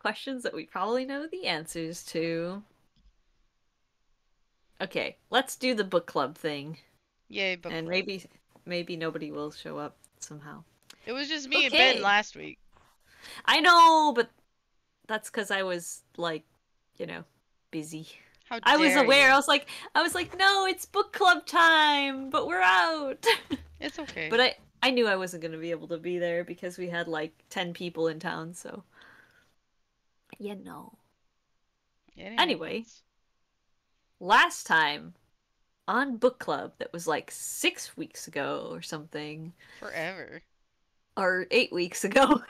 questions that we probably know the answers to. Okay, let's do the book club thing. Yay, book and club. maybe maybe nobody will show up somehow. It was just me and Ben last week. I know, but that's because I was like, you know, busy. How I was aware. you. I was like, I was like, no, it's book club time, but we're out. It's okay. but I, I knew I wasn't gonna be able to be there because we had like ten people in town. So, you know. It anyway. last time on book club that was like six weeks ago or something Forever. or eight weeks ago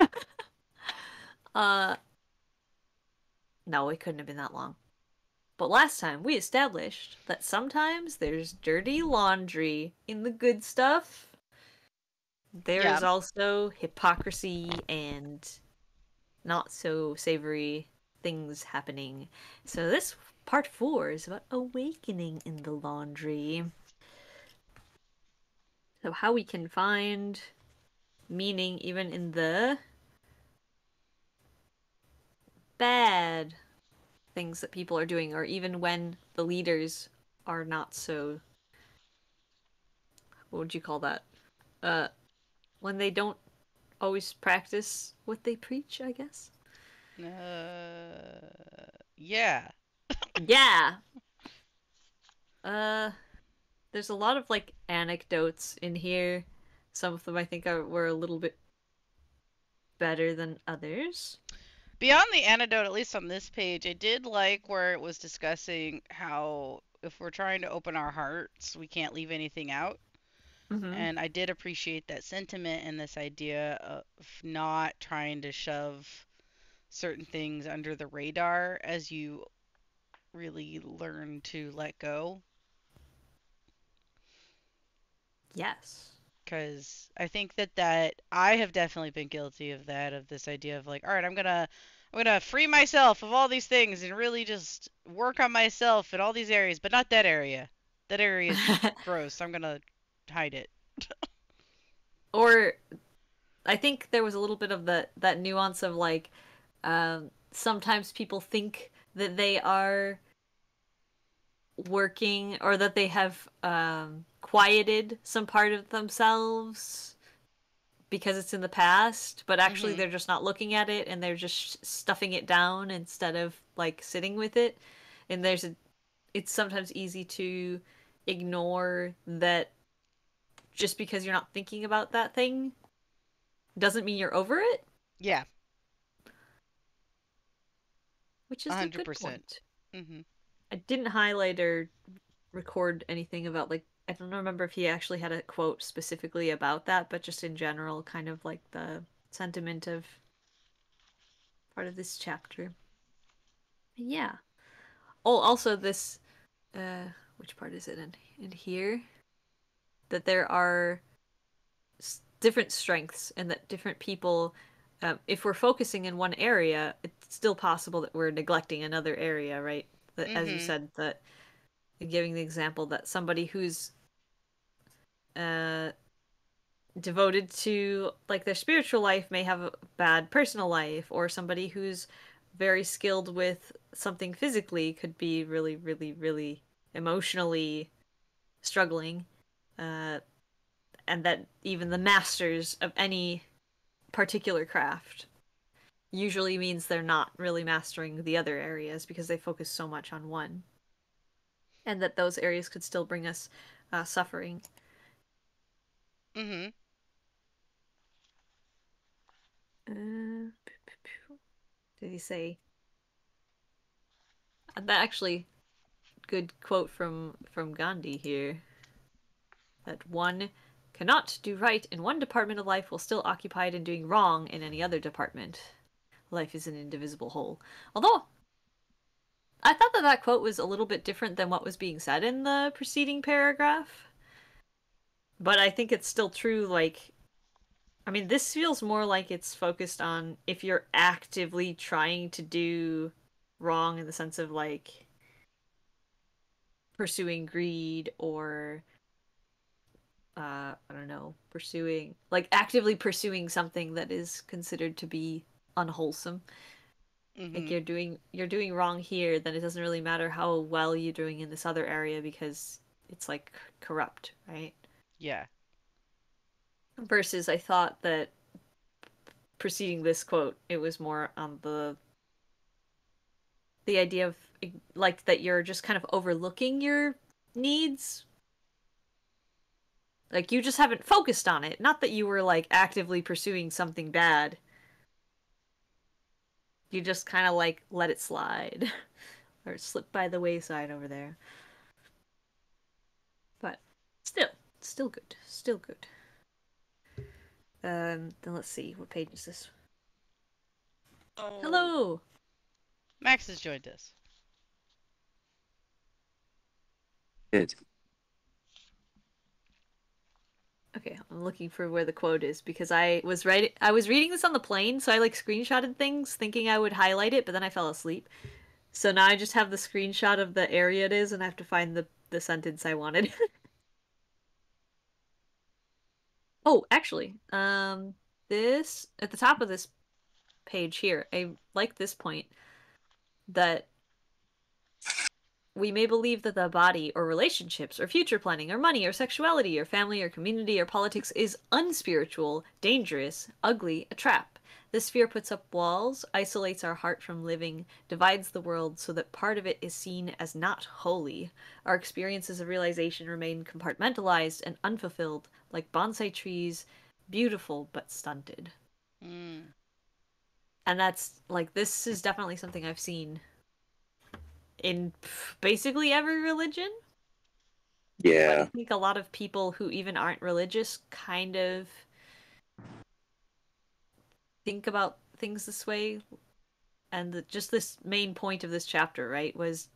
uh no it couldn't have been that long but last time we established that sometimes there's dirty laundry in the good stuff there's Yeah. also hypocrisy and not so savory things happening so this part four is about awakening in the laundry. So how we can find meaning even in the bad things that people are doing, or even when the leaders are not so. What would you call that? Uh, when they don't always practice what they preach, I guess. Uh, yeah. yeah. Uh, there's a lot of like anecdotes in here. Some of them I think are were a little bit better than others. Beyond the anecdote, at least on this page, I did like where it was discussing how if we're trying to open our hearts, we can't leave anything out. Mhm. And I did appreciate that sentiment and this idea of not trying to shove certain things under the radar as you really learn to let go. Yes. because I think that that I have definitely been guilty of that of this idea of like, all right, I'm gonna I'm gonna free myself of all these things and really just work on myself in all these areas, but not that area. That area is gross. I'm gonna hide it. or I think there was a little bit of that that nuance of like um, sometimes people think that they are working or that they have um, quieted some part of themselves because it's in the past, but actually Mhm. they're just not looking at it and they're just stuffing it down instead of like sitting with it. And there's a, it's sometimes easy to ignore that just because you're not thinking about that thing doesn't mean you're over it, Yeah. which is a good 100%. point. hmm I didn't highlight or record anything about like I don't remember if he actually had a quote specifically about that, but just in general, kind of like the sentiment of part of this chapter. Yeah. Oh, also this, uh, which part is it in in here? That there are s- different strengths, and that different people. Um, if we're focusing in one area, it's still possible that we're neglecting another area, right? That, As you Mhm. said, that giving the example that somebody who's uh devoted to like their spiritual life may have a bad personal life or somebody who's very skilled with something physically could be really really really emotionally struggling uh and that even the masters of any particular craft usually means they're not really mastering the other areas because they focus so much on one and that those areas could still bring us uh, suffering hmm Uh, did he say? That actually, good quote from from Gandhi here. That one cannot do right in one department of life while still occupied in doing wrong in any other department. Life is an indivisible whole. Although, I thought that that quote was a little bit different than what was being said in the preceding paragraph. But I think it's still true. Like, I mean, this feels more like it's focused on if you're actively trying to do wrong in the sense of like pursuing greed or uh I don't know, pursuing like actively pursuing something that is considered to be unwholesome. Mhm. Like you're doing you're doing wrong here, then it doesn't really matter how well you're doing in this other area because it's like corrupt, right? Yeah. Versus I thought that preceding this quote, it was more on the the idea of like that you're just kind of overlooking your needs. Like you just haven't focused on it. Not that you were like actively pursuing something bad. You just kind of like let it slide or slip by the wayside over there. But still, still good. Still good. Um, then let's see. What page is this? Oh. Hello! Max has joined us. Good. Okay, I'm looking for where the quote is because I was writing I was reading this on the plane, so I like screenshotted things thinking I would highlight it, but then I fell asleep. So now I just have the screenshot of the area it is and I have to find the the sentence I wanted. oh, actually, um this at the top of this page here, I like this point that we may believe that the body or relationships or future planning or money or sexuality or family or community or politics is unspiritual, dangerous, ugly, a trap. This fear puts up walls, isolates our heart from living, divides the world so that part of it is seen as not holy. Our experiences of realization remain compartmentalized and unfulfilled, like bonsai trees, beautiful but stunted. Mm. And that's like, this is definitely something I've seen in basically every religion. But I think a lot of people who even aren't religious kind of think about things this way. And the, just this main point of this chapter, right, was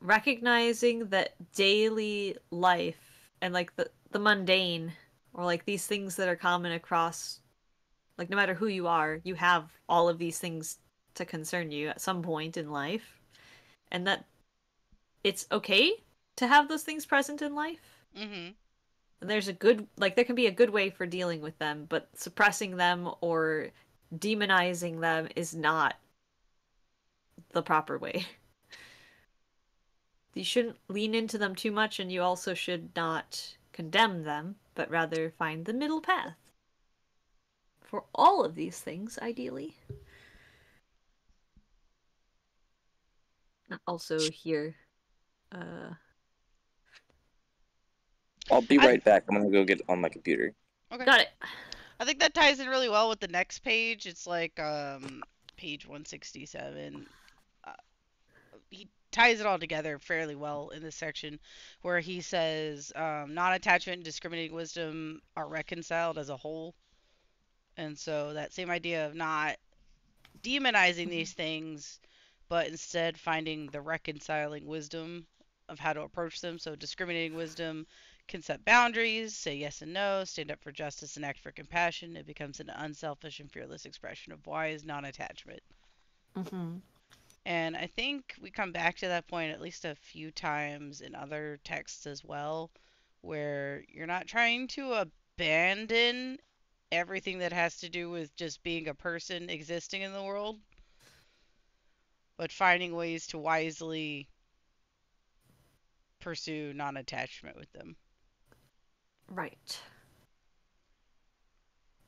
recognizing that daily life and like the, the mundane or like these things that are common across like no matter who you are, you have all of these things to concern you at some point in life. And that it's okay to have those things present in life. Mm-hmm. And there's a good like there can be a good way for dealing with them, but suppressing them or demonizing them is not the proper way. You shouldn't lean into them too much and you also should not condemn them, but rather find the middle path. For all of these things, ideally. Also here uh I'll be I- right back. I'm gonna go get on my computer. Okay. got it. I think that ties in really well with the next page. It's like um page 167. Uh, he ties it all together fairly well in this section where he says um, non-attachment and discriminating wisdom are reconciled as a whole. And so that same idea of not demonizing these things but instead finding the reconciling wisdom of how to approach them. So discriminating wisdom can set boundaries, say yes and no, stand up for justice and act for compassion. It becomes an unselfish and fearless expression of wise non-attachment. Mm-hmm. And I think we come back to that point at least a few times in other texts as well, where you're not trying to abandon everything that has to do with just being a person existing in the world, but finding ways to wisely pursue non attachment with them. Right.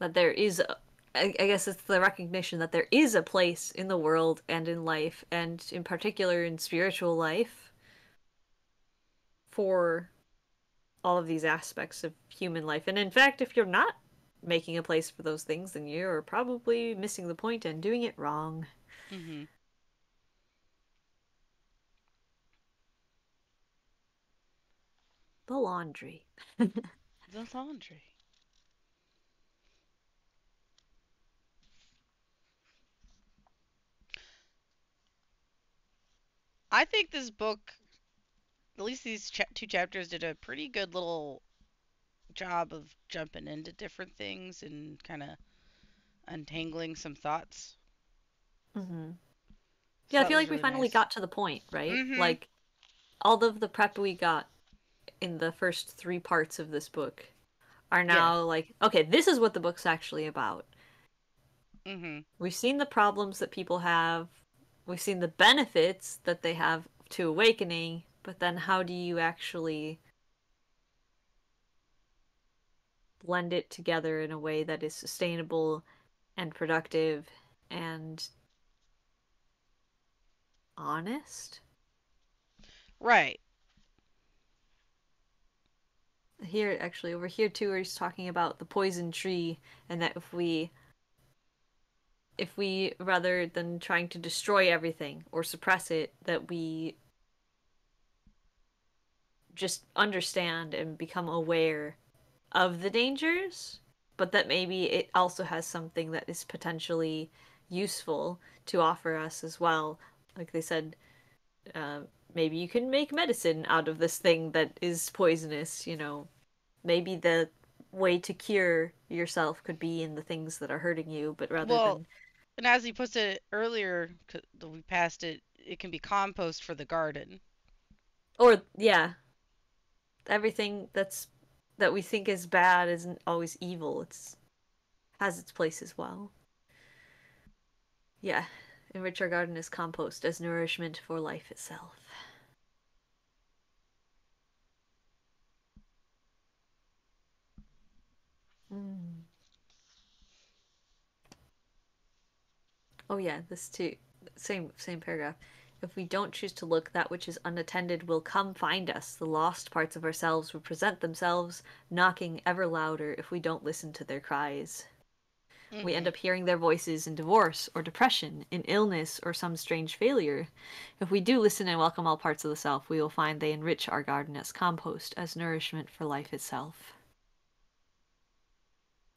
That there is, a, I, guess it's the recognition that there is a place in the world and in life, and in particular in spiritual life, for all of these aspects of human life. And in fact, if you're not making a place for those things, then you're probably missing the point and doing it wrong. hmm The laundry. The laundry. I think this book, at least these cha- two chapters, did a pretty good little job of jumping into different things and kind of untangling some thoughts. Mm-hmm. So Yeah, I feel like we finally nice. got to the point, right? Mhm. Like all of the prep we got in the first three parts of this book are now like, okay, this is what the book's actually about. Mm-hmm. We've seen the problems that people have. We've seen the benefits that they have to awakening, but then how do you actually blend it together in a way that is sustainable and productive and honest? Right. Here, actually, over here too, where he's talking about the poison tree, and that if we, if we rather than trying to destroy everything or suppress it, that we just understand and become aware of the dangers, but that maybe it also has something that is potentially useful to offer us as well. Like they said, uh, maybe you can make medicine out of this thing that is poisonous, you know. Maybe the way to cure yourself could be in the things that are hurting you, but rather Well, than And as he puts it earlier, we passed it. It can be compost for the garden. or yeah, everything that's that we think is bad isn't always evil. It's has its place as well. Yeah, enrich our garden as compost as nourishment for life itself. Oh yeah, this too. Same same paragraph. If we don't choose to look, that which is unattended will come find us. The lost parts of ourselves will present themselves, knocking ever louder if we don't listen to their cries. We end Mhm. up hearing their voices in divorce or depression, in illness or some strange failure. If we do listen and welcome all parts of the self, we will find they enrich our garden as compost, as nourishment for life itself.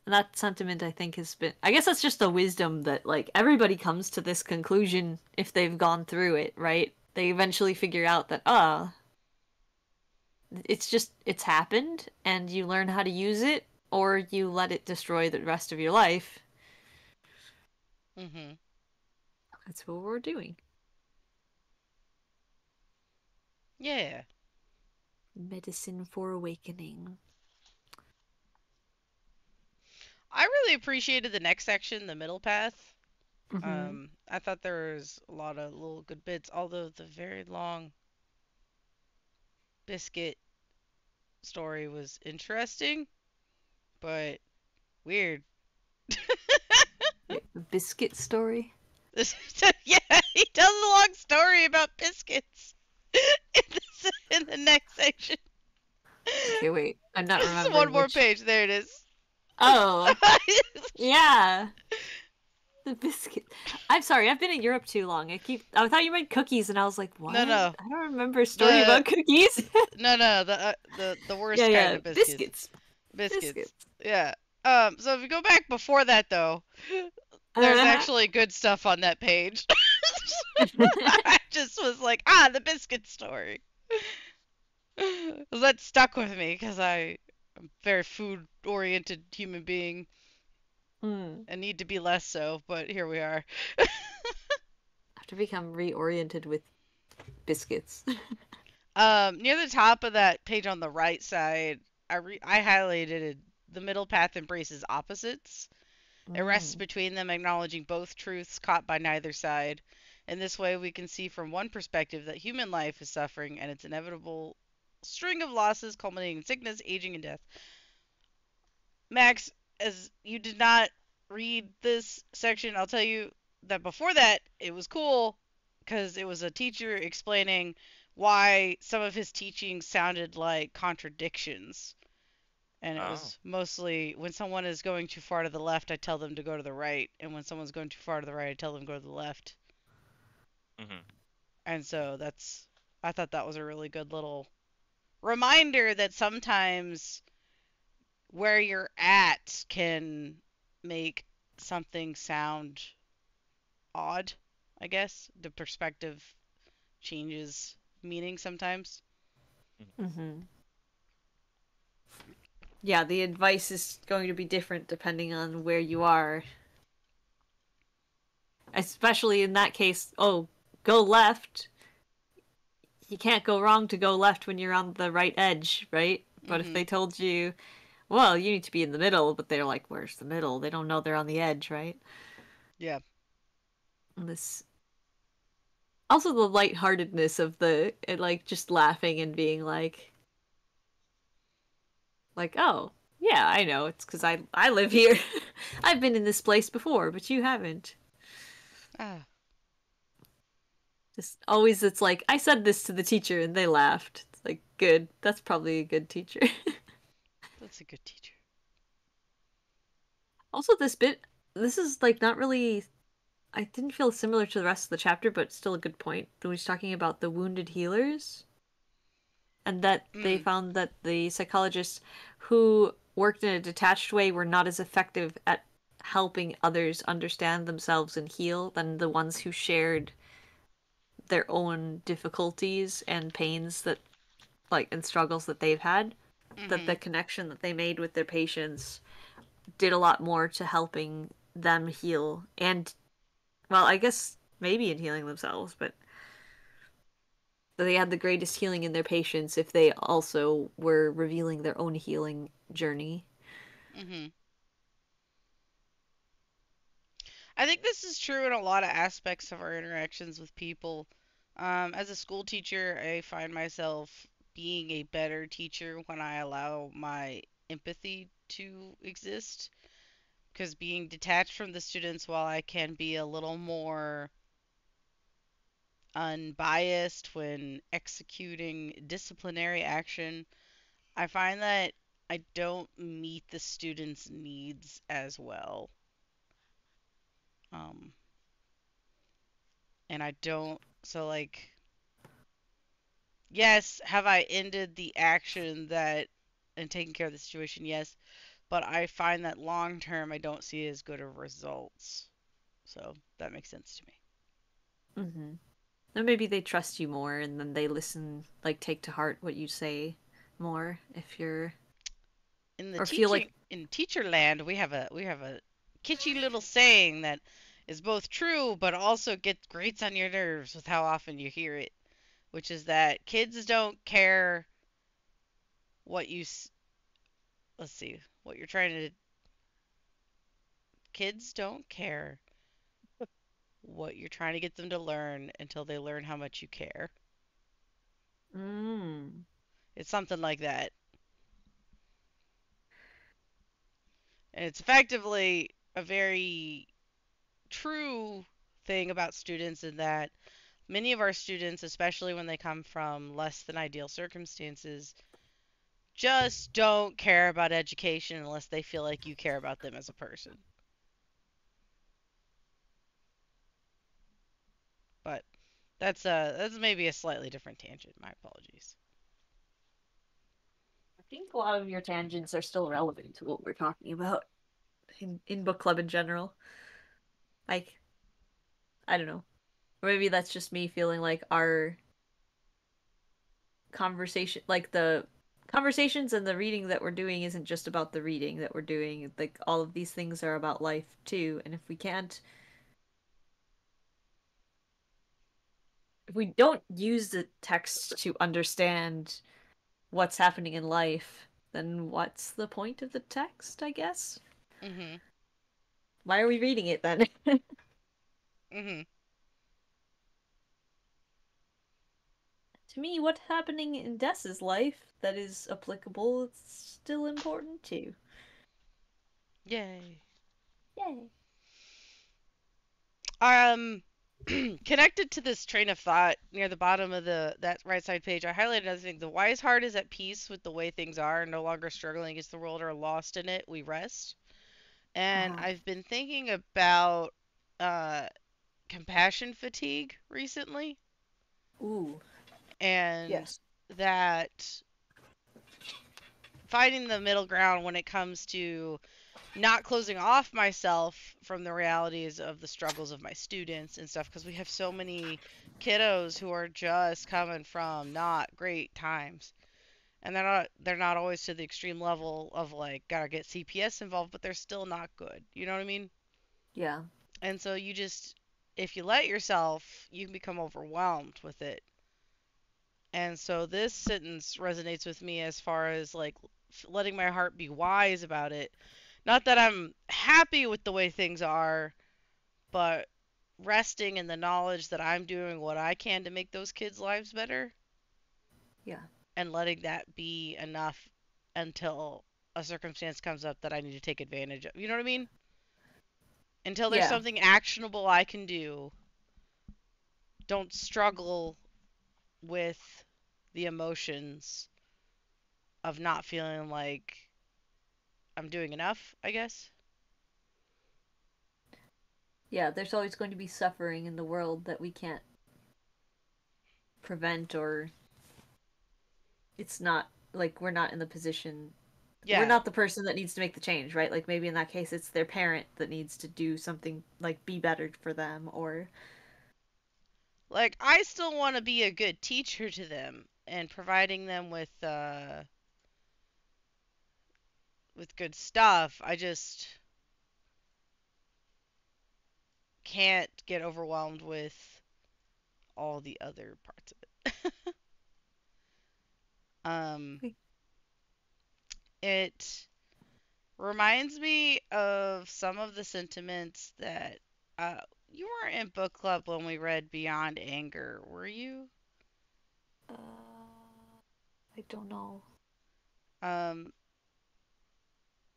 And that sentiment, I think, has been. I guess that's just the wisdom that, like, everybody comes to this conclusion if they've gone through it, right? They eventually figure out that, ah, it's just, it's happened, and you learn how to use it, or you let it destroy the rest of your life. Mm hmm. That's what we're doing. Yeah. Medicine for awakening. I really appreciated the next section, the middle path. Mhm. Um, I thought there was a lot of little good bits, although the very long biscuit story was interesting, but weird. The biscuit story. Yeah, he tells a long story about biscuits in, this, in the next section. Okay, wait. I'm not This is one more which- page. There it is. Oh, yeah. The biscuit. I'm sorry. I've been in Europe too long. I keep. I thought you meant cookies, and I was like, what? no. no. I don't remember a story The- about cookies. no, no, the uh, the the worst yeah, kind yeah. of biscuits. Biscuits. Biscuits. Biscuits. Yeah. Um. So if you go back before that, though, there's Uh-huh. actually good stuff on that page. I just was like, ah, the biscuit story. that stuck with me because I a very food oriented human being Hmm. and need to be less so, but here we are. I have to become reoriented with biscuits. Um, near the top of that page on the right side, I re- I highlighted it, the middle path embraces opposites. It rests Mm. between them, acknowledging both truths caught by neither side. In this way, we can see from one perspective that human life is suffering and its inevitable string of losses culminating in sickness, aging, and death. Max, as you did not read this section, I'll tell you that before that, it was cool because it was a teacher explaining why some of his teachings sounded like contradictions. And it Oh. was mostly when someone is going too far to the left, I tell them to go to the right, and when someone's going too far to the right, I tell them to go to the left. Mhm. And so that's I thought that was a really good little reminder that sometimes where you're at can make something sound odd, I guess. The perspective changes meaning sometimes. Mm-hmm. Yeah, the advice is going to be different depending on where you are. Especially in that case, oh, go left. You can't go wrong to go left when you're on the right edge, right? But if Mhm. they told you, well, you need to be in the middle, but they're like, where's the middle? They don't know they're on the edge, right? Yeah. And this also the lightheartedness of the it, like just laughing and being like like oh yeah i know it's because i i live here i've been in this place before but you haven't Ah. Just always it's like i said this to the teacher and they laughed it's like good that's probably a good teacher That's a good teacher. also this bit this is like not really i didn't feel similar to the rest of the chapter but still a good point when he's talking about the wounded healers and that they Mm. found that the psychologists who worked in a detached way were not as effective at helping others understand themselves and heal than the ones who shared their own difficulties and pains that like and struggles that they've had that Mhm. the connection that they made with their patients did a lot more to helping them heal and well i guess maybe in healing themselves but they had the greatest healing in their patients if they also were revealing their own healing journey hmm I think this is true in a lot of aspects of our interactions with people. Um, as a school teacher, I find myself being a better teacher when I allow my empathy to exist. Because being detached from the students, while I can be a little more unbiased when executing disciplinary action, I find that I don't meet the students' needs as well. Um, and I don't, so like, yes, have I ended the action that and taken care of the situation? Yes, but I find that long term I don't see as good of results. So that makes sense to me. mm-hmm. and maybe they trust you more and then they listen like take to heart what you say more if you're In the Or teaching feel like- in teacher land, we have a we have a kitschy little saying that is both true but also gets grates on your nerves with how often you hear it, which is that kids don't care what you let's see what you're trying to kids don't care what you're trying to get them to learn until they learn how much you care. mm. It's something like that. And it's effectively a very true thing about students in that many of our students, especially when they come from less than ideal circumstances, just don't care about education unless they feel like you care about them as a person. But that's a that's maybe a slightly different tangent. My apologies. I think a lot of your tangents are still relevant to what we're talking about in, in book club in general. Like, I don't know. Or maybe that's just me feeling like our conversation, like the conversations and the reading that we're doing isn't just about the reading that we're doing. Like, all of these things are about life too. And if we can't, if we don't use the text to understand what's happening in life, then what's the point of the text, I guess? Mhm. Why are we reading it then? Mhm. to me, what's happening in Dessa's life that is applicable is still important too. Yay. Yay. Um, connected to this train of thought near the bottom of the that right side page, I highlighted another thing. The wise heart is at peace with the way things are, no longer struggling against the world or lost in it. We rest. And Uh-huh. I've been thinking about uh, compassion fatigue recently, Ooh. and Yes. that finding the middle ground when it comes to not closing off myself from the realities of the struggles of my students and stuff because we have so many kiddos who are just coming from not great times and they're not they're not always to the extreme level of like gotta get cps involved but they're still not good you know what i mean Yeah. and so you just, if you let yourself, you can become overwhelmed with it. And so this sentence resonates with me as far as like letting my heart be wise about it. Not that I'm happy with the way things are, but resting in the knowledge that I'm doing what I can to make those kids' lives better. Yeah. And letting that be enough until a circumstance comes up that I need to take advantage of. You know what I mean? Until there's Yeah. something actionable I can do. Don't struggle with the emotions of not feeling like I'm doing enough, I guess. Yeah, there's always going to be suffering in the world that we can't prevent or it's not like we're not in the position Yeah. we're not the person that needs to make the change, right? Like maybe in that case it's their parent that needs to do something like be better for them or like I still want to be a good teacher to them and providing them with uh with good stuff. I just can't get overwhelmed with all the other parts of it. um it reminds me of some of the sentiments that uh you weren't in book club when we read Beyond Anger, were you? uh, I don't know. Um,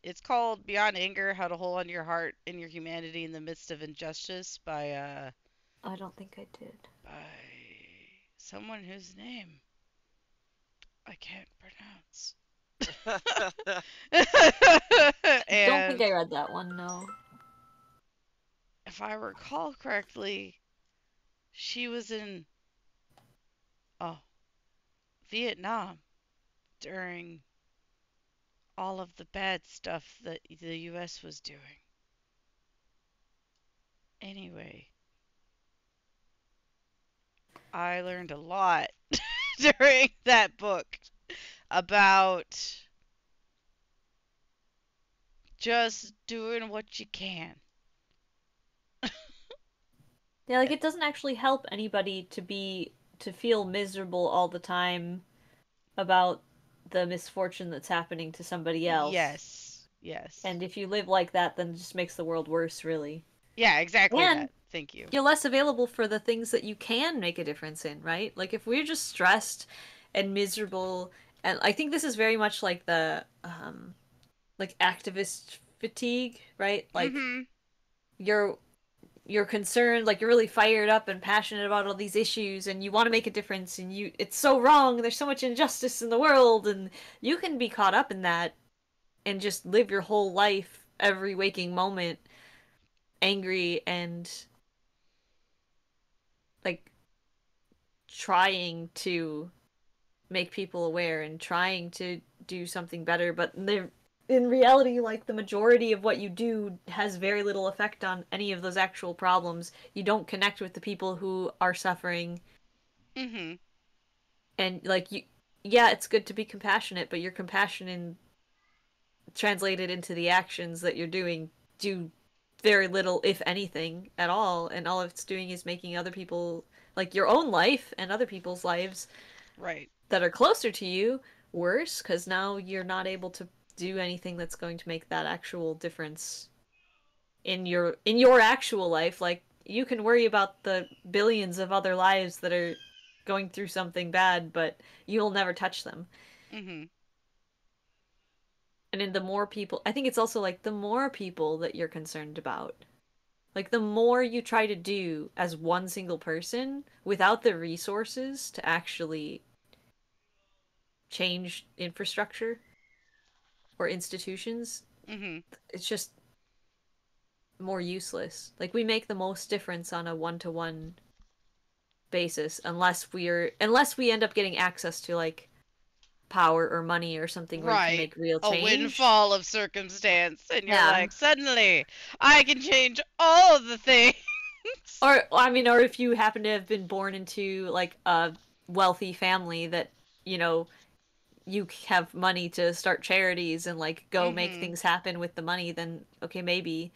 it's called Beyond Anger: How to Hold On to Your Heart and Your Humanity in the Midst of Injustice by uh I don't think I did. by someone whose name I can't pronounce. I don't think I read that one, no. if I recall correctly, she was in oh Vietnam during all of the bad stuff that the US was doing. Anyway, I learned a lot during that book about just doing what you can. Yeah, like it doesn't actually help anybody to be to feel miserable all the time about the misfortune that's happening to somebody else. Yes. Yes. And if you live like that, then it just makes the world worse, really. yeah, exactly And- that. Thank you. You're less available for the things that you can make a difference in, right? Like if we're just stressed and miserable, and I think this is very much like the um, like activist fatigue, right? Like Mhm. you're you're concerned like you're really fired up and passionate about all these issues and you want to make a difference and you it's so wrong there's so much injustice in the world and you can be caught up in that and just live your whole life every waking moment angry and like trying to make people aware and trying to do something better but they're in reality like the majority of what you do has very little effect on any of those actual problems you don't connect with the people who are suffering Mhm. and like you yeah it's good to be compassionate but your compassion in translated into the actions that you're doing do very little if anything at all and all it's doing is making other people like your own life and other people's lives Right. that are closer to you worse because now you're not able to do anything that's going to make that actual difference in your in your actual life like you can worry about the billions of other lives that are going through something bad but you'll never touch them Mhm. And in the more people i think it's also like the more people that you're concerned about like the more you try to do as one single person without the resources to actually change infrastructure or institutions Mhm. it's just more useless like we make the most difference on a one-to-one basis unless we're unless we end up getting access to like power or money or something where Right. can make real change. A windfall of circumstance, and you're Yeah. like, suddenly, I can change all of the things. or i mean or if you happen to have been born into like a wealthy family that you know you have money to start charities and like go make Mhm. things happen with the money then okay maybe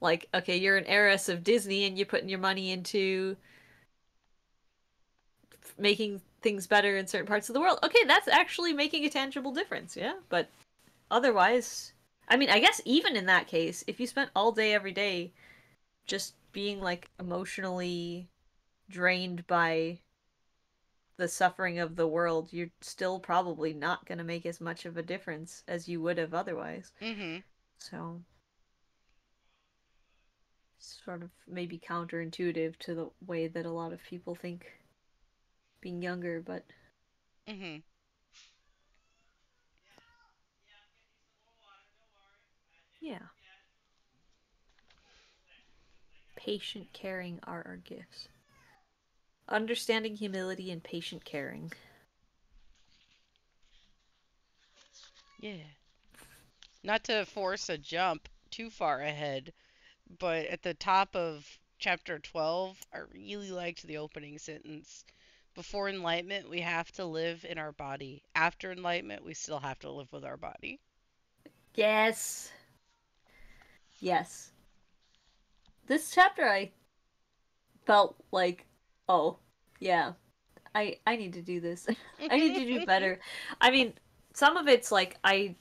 like okay you're an heiress of disney and you're putting your money into making things better in certain parts of the world okay that's actually making a tangible difference yeah but otherwise i mean i guess even in that case if you spent all day every day just being like emotionally drained by the suffering of the world, you're still probably not going to make as much of a difference as you would have otherwise. Mm-hmm. So, sort of maybe counterintuitive to the way that a lot of people think being younger, but Mm-hmm. yeah. Patient caring are our gifts. Understanding humility and patient caring. Yeah. Not to force a jump too far ahead, but at the top of chapter 12, I really liked the opening sentence. Before enlightenment, we have to live in our body. After enlightenment, we still have to live with our body. Yes. Yes. This chapter I felt like, oh, yeah. I I need to do this. I need to do better. I mean, some of it's like I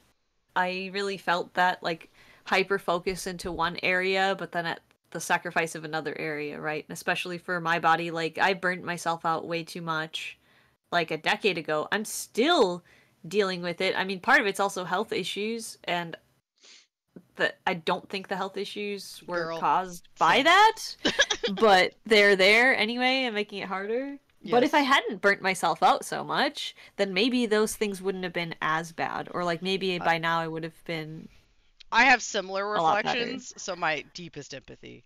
I really felt that like hyper focus into one area, but then at the sacrifice of another area, right? And especially for my body, like I burnt myself out way too much like a decade ago. I'm still dealing with it. I mean, part of it's also health issues and that I don't think the health issues were Girl, caused by that, but they're there anyway and making it harder. But if I hadn't burnt myself out so much, then maybe those things wouldn't have been as bad. Or like maybe Uh, by now I would have been I have similar A lot better. reflections, so my deepest empathy.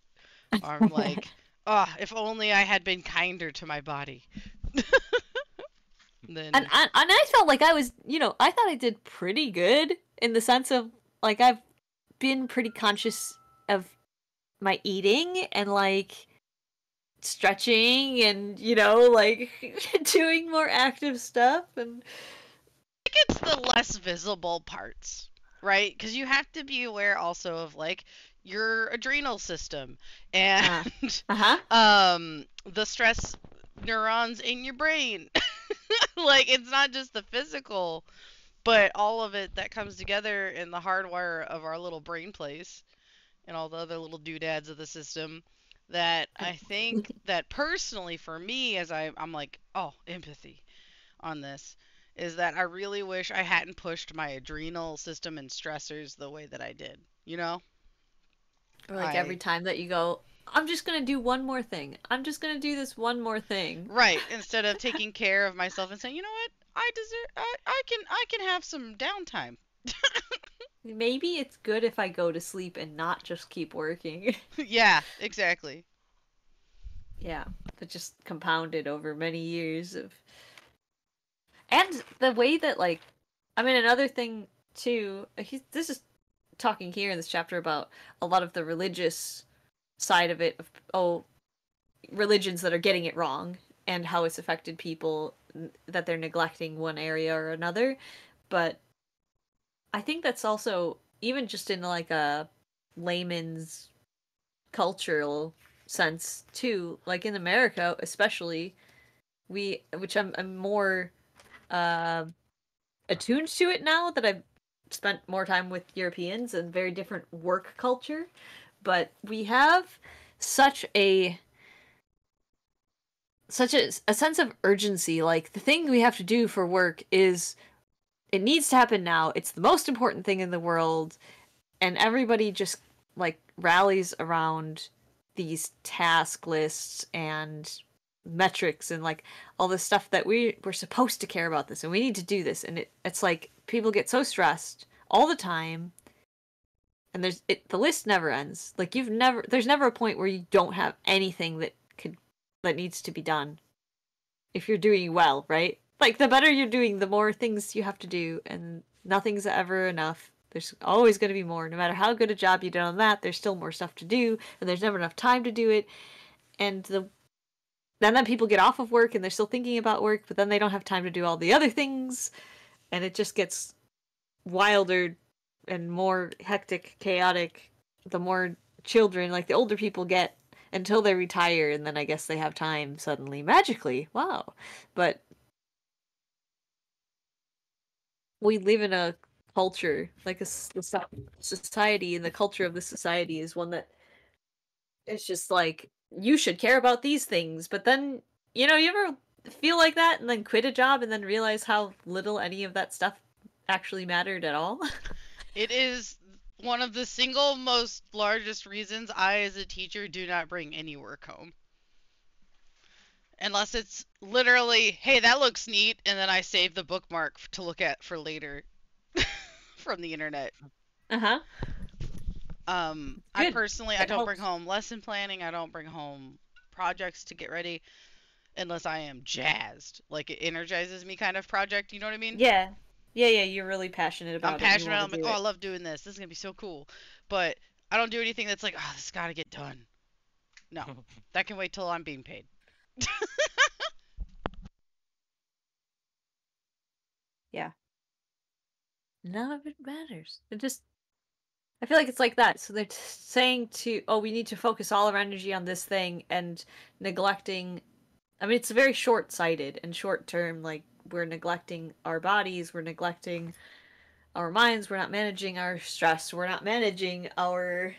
I'm like, oh, if only I had been kinder to my body. then and, and and I felt like I was, you know, I thought I did pretty good in the sense of like I've been pretty conscious of my eating and like stretching and you know like doing more active stuff and think it's the less visible parts, right? Because you have to be aware also of like your adrenal system and uh-huh um the stress neurons in your brain. like it's not just the physical, but all of it that comes together in the hardwire of our little brain place and all the other little doodads of the system that I think that personally for me as I I'm like, oh, empathy on this is that I really wish I hadn't pushed my adrenal system and stressors the way that I did. You know? or like I- every time that you go I'm just going to do one more thing. I'm just going to do this one more thing. Right. Instead of taking care of myself and saying, you know what, I deserve, I, I can, I can have some downtime. Maybe it's good if I go to sleep and not just keep working. yeah, exactly. Yeah, but just compounded over many years of. And the way that, like, I mean, another thing too. This is talking here in this chapter about a lot of the religious side of it. Of oh, religions that are getting it wrong and how it's affected people that they're neglecting one area or another. But I think that's also even just in like a layman's cultural sense too like in america especially we which i'm, I'm more uh, attuned to it now that i've spent more time with europeans and very different work culture. But we have such a such a, a sense of urgency. Like the thing we have to do for work is it needs to happen now. It's the most important thing in the world. And everybody just like rallies around these task lists and metrics and like all the stuff that we we're supposed to care about this and we need to do this. And it, it's like people get so stressed all the time and there's it the list never ends. Like you've never there's never a point where you don't have anything that could that needs to be done if you're doing well right? Like the better you're doing the more things you have to do and nothing's ever enough. There's always going to be more. No matter how good a job you did on that there's still more stuff to do and there's never enough time to do it. And the and then people get off of work and they're still thinking about work but then they don't have time to do all the other things and it just gets wilder and more hectic chaotic the more children like the older people get until they retire and then i guess they have time suddenly magically. Wow. But we live in a culture like a society and the culture of the society is one that it's just like you should care about these things, but then you know, you ever feel like that and then quit a job and then realize how little any of that stuff actually mattered at all? It is one of the single most largest reasons I, as a teacher, do not bring any work home. Unless it's literally, hey, that looks neat, and then I save the bookmark to look at for later from the internet. uh huh. Um, I personally, I don't bring home lesson planning. I don't bring home projects to get ready, unless I am jazzed, like it energizes me kind of project. You know what I mean? Yeah. Yeah, yeah, you're really passionate about I'm it. you passionate. I'm like, do oh, I love doing this. This is gonna be so cool. But I don't do anything that's like, oh, this got to get done. No, that can wait till I'm being paid. Yeah. None of it matters. It just. I feel like it's like that. So they're saying to, oh, we need to focus all our energy on this thing and neglecting. I mean, it's very short sighted and short term. Like, we're neglecting our bodies, we're neglecting our minds, we're not managing our stress, we're not managing our,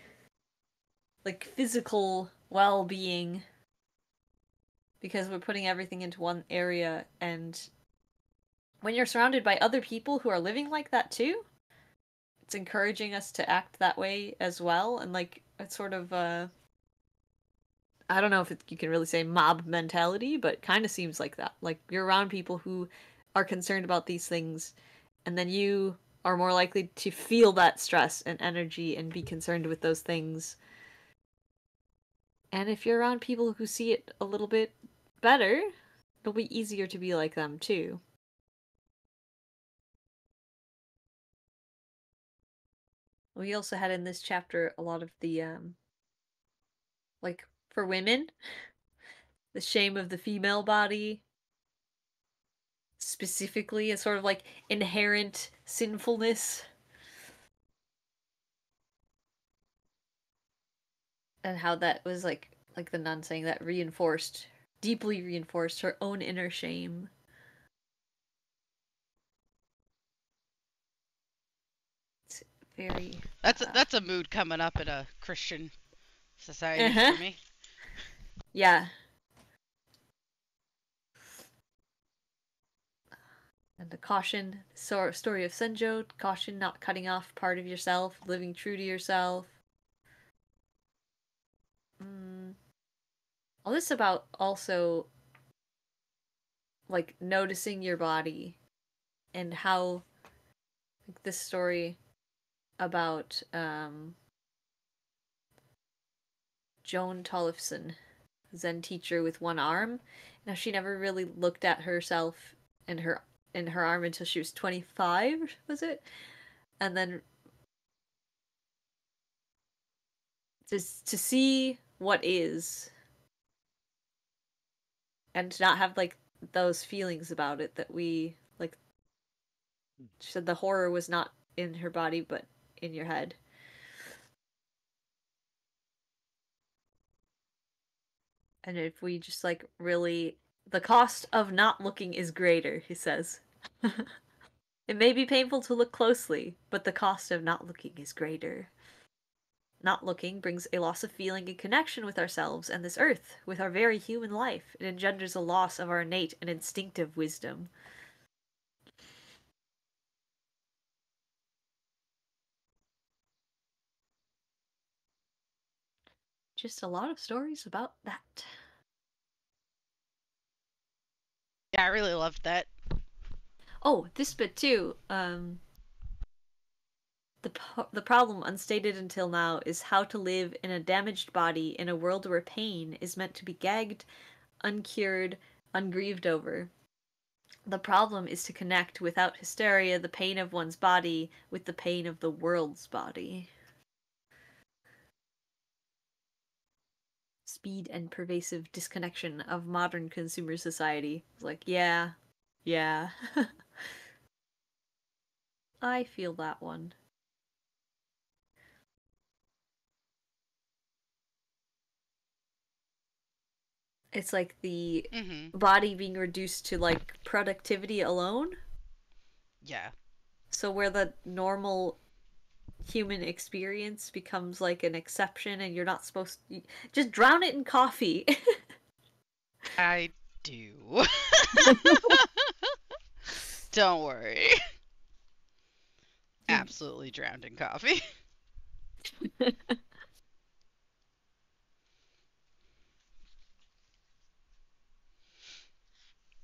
like, physical well being because we're putting everything into one area and when you're surrounded by other people who are living like that too it's encouraging us to act that way as well and like it's sort of uh i don't know if it, you can really say mob mentality but kind of seems like that. Like you're around people who are concerned about these things and then you are more likely to feel that stress and energy and be concerned with those things. And if you're around people who see it a little bit better it'll be easier to be like them too we also had in this chapter a lot of the um like for women the shame of the female body specifically a sort of like inherent sinfulness. And how that was like like the nun saying that reinforced deeply reinforced her own inner shame it's very That's a, Uh, that's a mood coming up in a Christian society Uh-huh. for me. Yeah. And the caution, so story of Senjo, caution not cutting off part of yourself, living true to yourself. Mm. All this about also like noticing your body and how like this story about um Joan Tollifson, Zen teacher with one arm. Now she never really looked at herself and her in her arm until she was 25, was it? And then to to see what is and to not have like those feelings about it that we like she said the horror was not in her body but in your head. And if we just like really the cost of not looking is greater, he says. it may be painful to look closely, but the cost of not looking is greater. Not looking brings a loss of feeling and connection with ourselves and this earth, with our very human life. It engenders a loss of our innate and instinctive wisdom. Just a lot of stories about that. Yeah, I really loved that. Oh, this bit too. Um, the po- the problem unstated until now is how to live in a damaged body in a world where pain is meant to be gagged, uncured, ungrieved over. The problem is to connect without hysteria the pain of one's body with the pain of the world's body. Speed and pervasive disconnection of modern consumer society. It's like, yeah, yeah. I feel that one. It's like the Mm-hmm. body being reduced to like productivity alone. Yeah. So where the normal human experience becomes like an exception and you're not supposed to just drown it in coffee. I do. Don't worry. Absolutely drowned in coffee.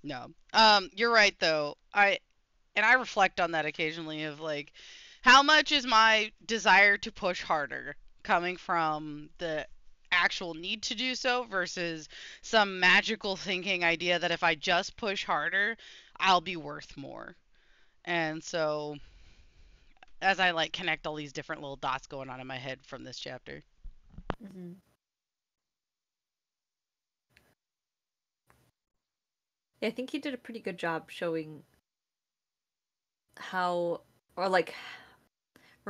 No. Um, you're right though. I and I reflect on that occasionally of like how much is my desire to push harder coming from the actual need to do so versus some magical thinking idea that if I just push harder, I'll be worth more. And so as I like connect all these different little dots going on in my head from this chapter. Mm-hmm. Yeah, I think he did a pretty good job showing how, or like,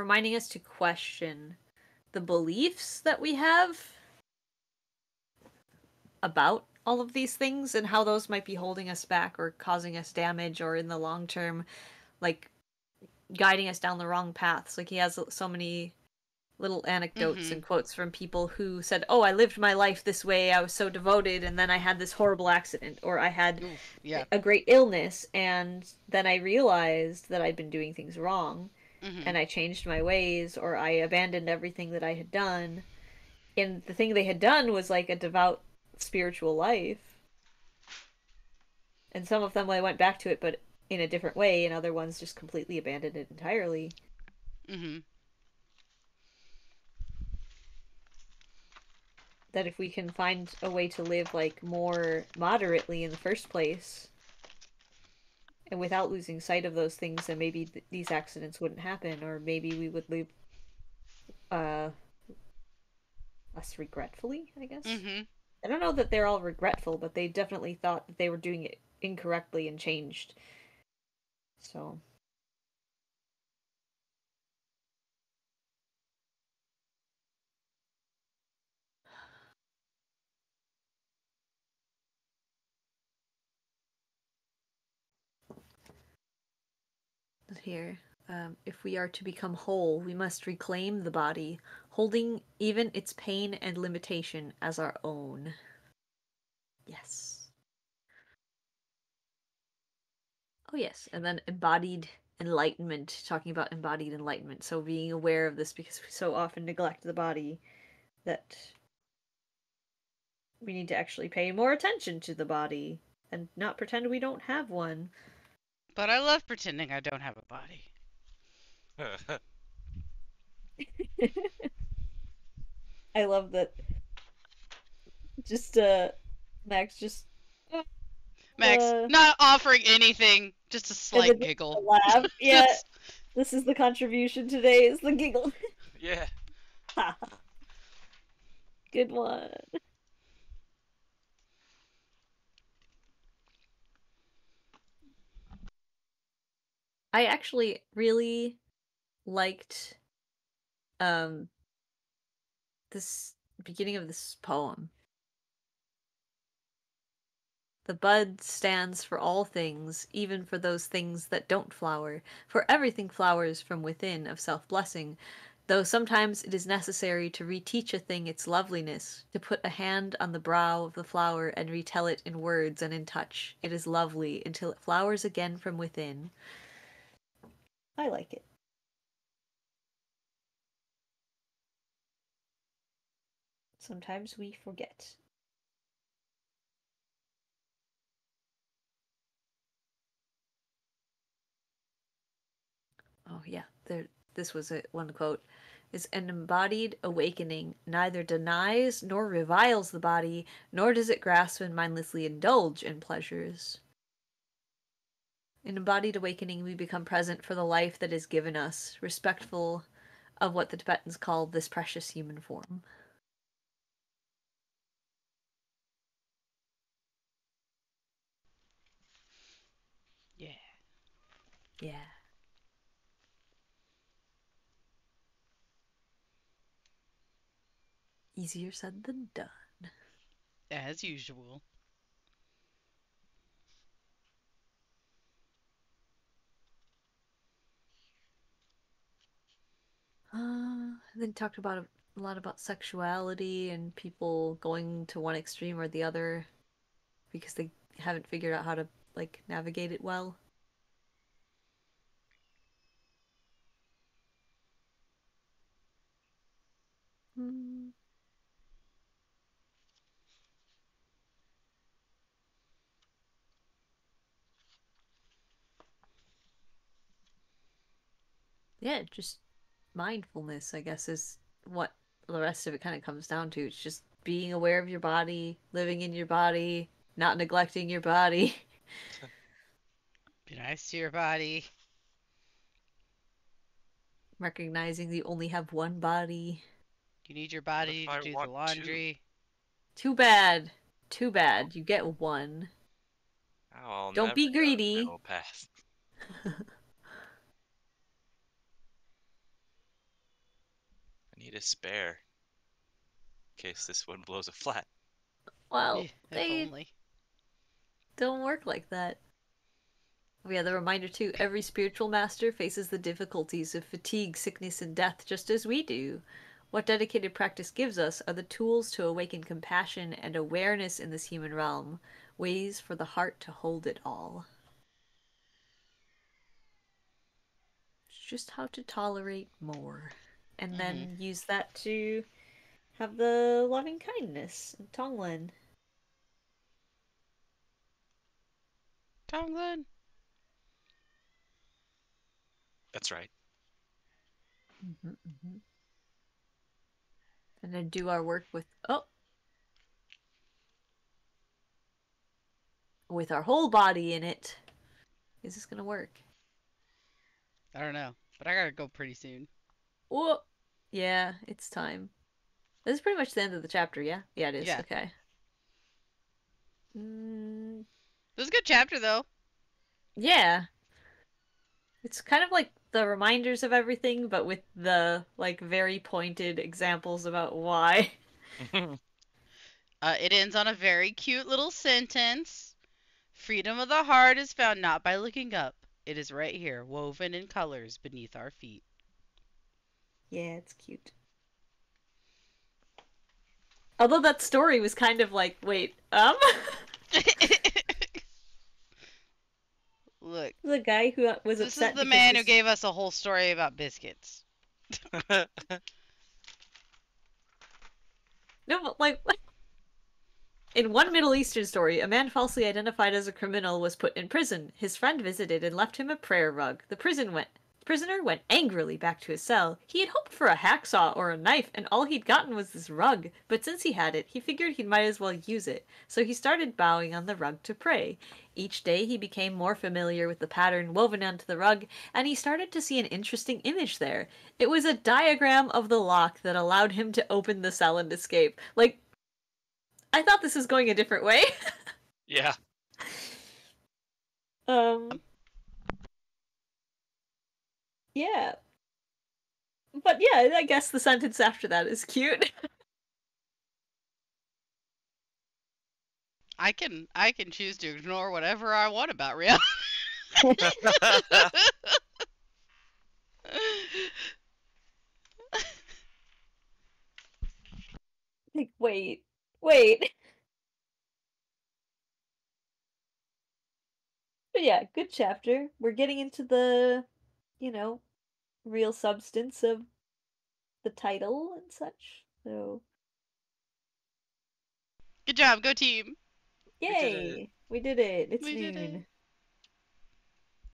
reminding us to question the beliefs that we have about all of these things and how those might be holding us back or causing us damage or in the long term, like, guiding us down the wrong paths. Like, he has so many little anecdotes Mhm. and quotes from people who said, "Oh, I lived my life this way. I was so devoted, and then I had this horrible accident, or I had Oof, yeah. a great illness, and then I realized that I'd been doing things wrong, hmm and I changed my ways, or I abandoned everything that I had done." And the thing they had done was like a devout spiritual life. And some of them I went back to it, but in a different way, and other ones just completely abandoned it entirely. hmm that if we can find a way to live like more moderately in the first place and without losing sight of those things then maybe th- these accidents wouldn't happen or maybe we would live uh less regretfully i guess. Hmm i don't know that they're all regretful but they definitely thought that they were doing it incorrectly and changed. So here. Um, if we are to become whole, we must reclaim the body, holding even its pain and limitation as our own. Yes. Oh, yes. And then embodied enlightenment, talking about embodied enlightenment. So being aware of this because we so often neglect the body that we need to actually pay more attention to the body and not pretend we don't have one. But I love pretending I don't have a body. I love that. Just uh, Max just Max, Uh, not offering anything, just a slight then giggle. laugh. Yeah, Just- this is the contribution today. Is the giggle. yeah. Good one. I actually really liked um this beginning of this poem. The bud stands for all things, even for those things that don't flower, for everything flowers from within of self blessing, though sometimes it is necessary to reteach a thing its loveliness, to put a hand on the brow of the flower and retell it in words and in touch. It is lovely until it flowers again from within. I like it. Sometimes we forget. Oh yeah, there. This was a One quote is an embodied awakening neither denies nor reviles the body, nor does it grasp and mindlessly indulge in pleasures. In embodied awakening, we become present for the life that is given us, respectful of what the Tibetans call this precious human form. yeah. Yeah. Easier said than done. As usual. And then talked about a, a lot about sexuality and people going to one extreme or the other because they haven't figured out how to like navigate it well. Hmm. Yeah, just mindfulness, I guess, is what the rest of it kind of comes down to. It's just being aware of your body, living in your body, not neglecting your body. Be nice to your body. recognizing that you only have one body. You need your body to do the want two? laundry. Too bad. Too bad. You get one. Oh, I'll Don't be never go greedy. middle path. I need a spare. In case this one blows a flat. Well, eh, if they only. don't work like that. Oh, yeah, the reminder too every spiritual master faces the difficulties of fatigue, sickness, and death just as we do. What dedicated practice gives us are the tools to awaken compassion and awareness in this human realm, ways for the heart to hold it all. It's just how to tolerate more. And then use that to have the loving kindness and Tonglen. Tonglen. That's right. Mm-hmm, mm-hmm. And then do our work with oh with our whole body in it. Is this gonna work? I don't know, but I gotta go pretty soon. Oh, yeah, it's time. This is pretty much the end of the chapter. Yeah, yeah, it is. Yeah. Okay. Mm, It was a good chapter though. yeah. It's kind of like the reminders of everything, but with the like very pointed examples about why. Uh, it ends on a very cute little sentence. Freedom of the heart is found not by looking up. It is right here, woven in colors beneath our feet. Yeah, it's cute. Although that story was kind of like, wait, um, Look, the guy who was this is upset. the man who gave us a whole story about biscuits. No, but like. In one Middle Eastern story, a man falsely identified as a criminal was put in prison. His friend visited and left him a prayer rug. The prison went prisoner went angrily back to his cell. He had hoped for a hacksaw or a knife, and all he'd gotten was this rug. But since he had it, he figured he might as well use it. So he started bowing on the rug to pray. Each day he became more familiar with the pattern woven onto the rug, and he started to see an interesting image there. It was a diagram of the lock that allowed him to open the cell and escape. Like, I thought this was going a different way. yeah. um. Yeah. But yeah, I guess the sentence after that is cute. I can I can choose to ignore whatever I want about reality. like, wait, wait. But yeah, good chapter. We're getting into the, you know, real substance of the title and such. So, Good job, go team. did it. yay! We did it. It's We did noon. it.